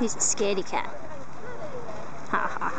He's a scaredy cat. Ha ha.